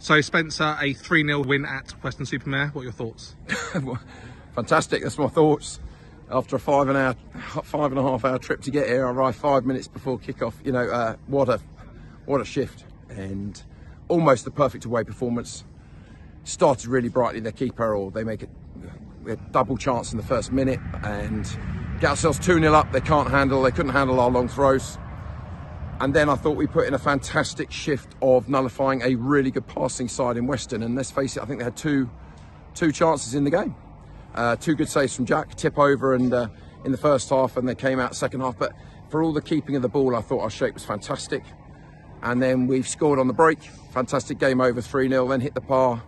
So Spencer, a 3-0 win at Weston-super-Mare. What are your thoughts? Fantastic. That's my thoughts. After a five and hour, five and a half hour trip to get here, I arrived five minutes before kickoff. You know, uh, what a what a shift and almost the perfect away performance. Started really brightly. Their keeper, or they make it had double chance in the first minute and get ourselves 2 0 up. They can't handle. They couldn't handle our long throws. And then I thought we put in a fantastic shift of nullifying a really good passing side in Weston. And let's face it, I think they had two two chances in the game. Uh, two good saves from Jack, tip over and uh, in the first half, and they came out second half. But for all the keeping of the ball, I thought our shape was fantastic. And then we've scored on the break. Fantastic game over 3 0, then hit the par.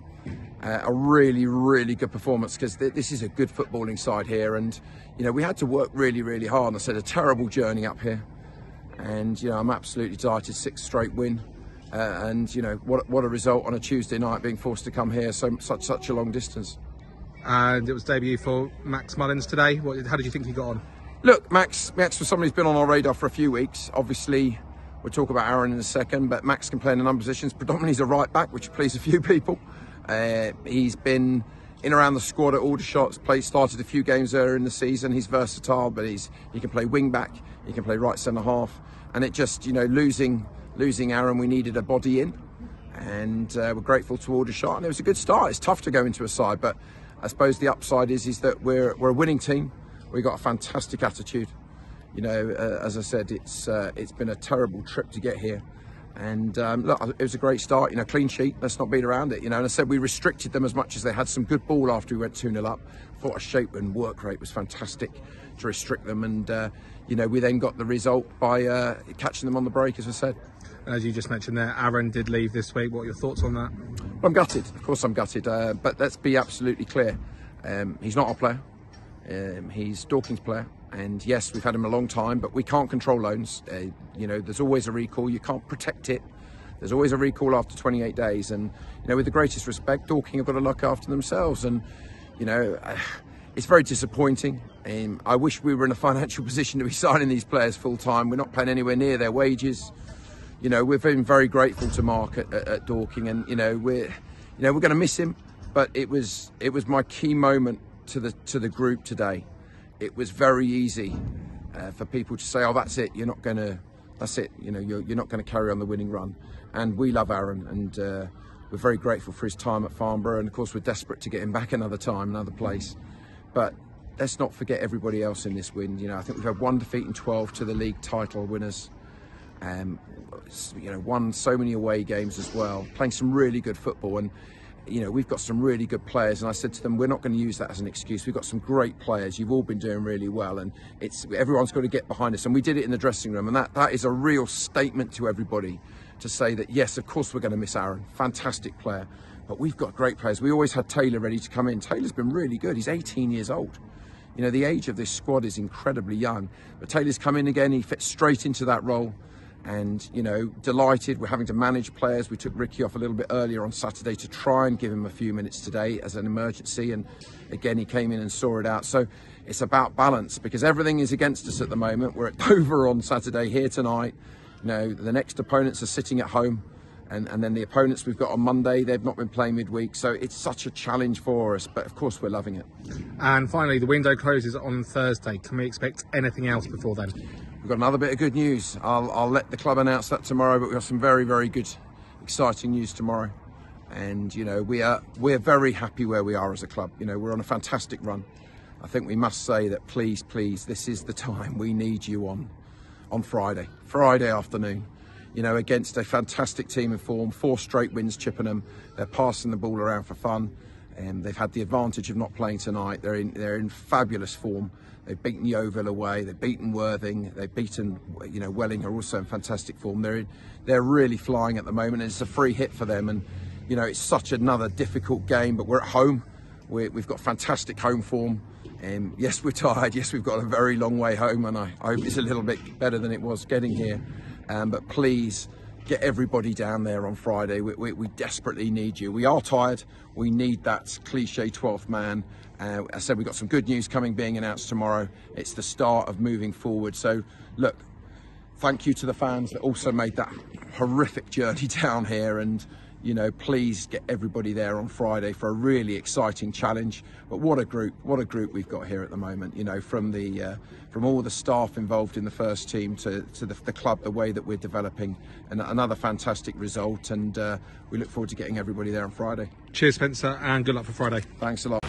Uh, a really, really good performance because th- this is a good footballing side here. And, you know, we had to work really, really hard. And I said a terrible journey up here and you know I'm absolutely delighted. Sixth straight win, uh, and you know what what a result on a Tuesday night, being forced to come here so such such a long distance. And it was debut for Max Mullins today. What, how did you think he got on? Look, Max Max was somebody who's been on our radar for a few weeks. Obviously, we'll talk about Aaron in a second, but Max can play in a number of positions. Predominantly, he's a right back, which pleased a few people. Uh, he's been in around the squad at Aldershot. Played started a few games earlier in the season. He's versatile, but he's he can play wing back. He can play right centre half and it just you know losing losing Aaron, we needed a body in, and uh, we're grateful to Aldershot, and it was a good start. It's tough to go into a side, but I suppose the upside is is that we're we're a winning team. We got a fantastic attitude. You know, uh, as I said, it's uh, it's been a terrible trip to get here. And um, look, it was a great start, you know, clean sheet. Let's not beat around it, you know. And I said we restricted them as much as they had some good ball after we went 2 0 up. Thought our shape and work rate was fantastic to restrict them. And, uh, you know, we then got the result by uh, catching them on the break, as I said. As you just mentioned there, Aaron did leave this week. What are your thoughts on that? Well, I'm gutted. Of course, I'm gutted. Uh, but let's be absolutely clear. Um, he's not our player. Um, he's Dorking's player. And yes, we've had him a long time, but we can't control loans. Uh, you know, there's always a recall. You can't protect it. There's always a recall after 28 days. And, you know, with the greatest respect, Dorking have got to look after themselves. And, you know, it's very disappointing. Um, I wish we were in a financial position to be signing these players full time. We're not paying anywhere near their wages. You know, we've been very grateful to Mark at, at, at Dorking, and you know we're, you know, we're going to miss him. But it was it was my key moment to the to the group today. It was very easy uh, for people to say, "Oh, that's it. You're not going to. That's it. You know, you're, you're not going to carry on the winning run." And we love Aaron, and uh, we're very grateful for his time at Farnborough, and of course we're desperate to get him back another time, another place. But let's not forget everybody else in this win. You know, I think we've had one defeat in 12 to the league title winners. Um, you know, won so many away games as well, playing some really good football. And, you know, we've got some really good players. And I said to them, we're not going to use that as an excuse. We've got some great players. You've all been doing really well. And it's everyone's got to get behind us. And we did it in the dressing room. And that, that is a real statement to everybody to say that, yes, of course, we're going to miss Aaron. Fantastic player. But we've got great players. We always had Taylor ready to come in. Taylor's been really good. He's 18 years old. You know, the age of this squad is incredibly young. But Taylor's come in again. He fits straight into that role. And, you know, delighted. We're having to manage players. We took Ricky off a little bit earlier on Saturday to try and give him a few minutes today as an emergency. And again, he came in and saw it out. So it's about balance because everything is against us at the moment. We're at Dover on Saturday, here tonight. You know, the next opponents are sitting at home and, and then the opponents we've got on Monday, they've not been playing midweek, so it's such a challenge for us, but of course we're loving it. And finally, the window closes on Thursday. Can we expect anything else before then? We've got another bit of good news. I'll, I'll let the club announce that tomorrow, but we've got some very, very good, exciting news tomorrow. And, you know, we are, we're very happy where we are as a club. You know, we're on a fantastic run. I think we must say that please, please, this is the time we need you on, on Friday, Friday afternoon you know, against a fantastic team in form, four straight wins Chippenham. They're passing the ball around for fun. And they've had the advantage of not playing tonight. They're in they're in fabulous form. They've beaten Yeovil away. They've beaten Worthing. They've beaten you know Welling are also in fantastic form. They're in, they're really flying at the moment. And it's a free hit for them. And you know it's such another difficult game. But we're at home. we have got fantastic home form. Um, yes, we're tired. Yes, we've got a very long way home, and I, I hope it's a little bit better than it was getting here. Um, but please get everybody down there on Friday. We, we, we, desperately need you. We are tired. We need that cliche 12th man. Uh, I said we've got some good news coming being announced tomorrow. It's the start of moving forward. So, look, thank you to the fans that also made that horrific journey down here. And, you know, please get everybody there on Friday for a really exciting challenge. But what a group! What a group we've got here at the moment. You know, from the uh, from all the staff involved in the first team to to the, the club, the way that we're developing, and another fantastic result. And uh, we look forward to getting everybody there on Friday. Cheers, Spencer, and good luck for Friday. Thanks a lot.